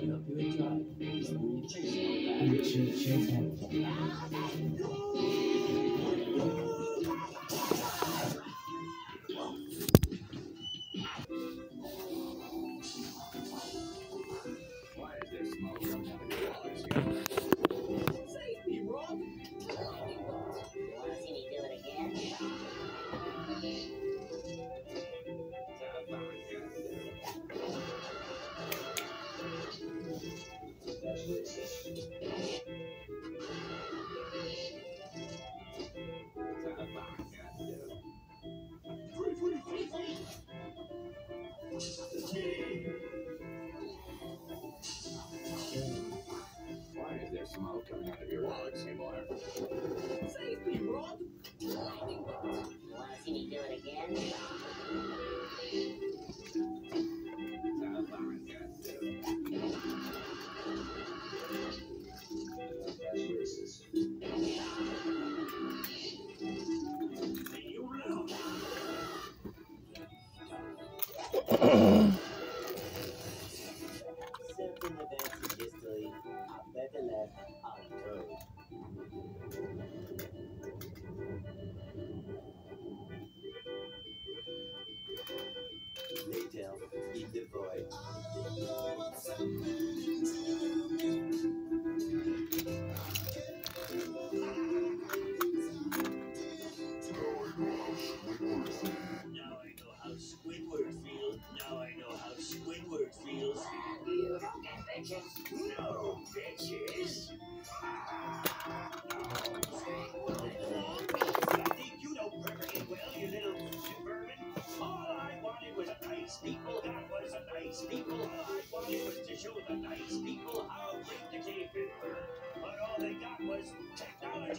要表交，要交，要交，要。coming out of your wallet, Seymour. Save me, Rod! Lightning bolt!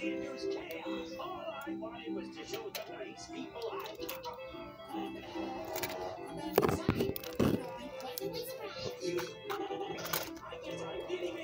All I wanted was to show the nice people I. I guess I'm getting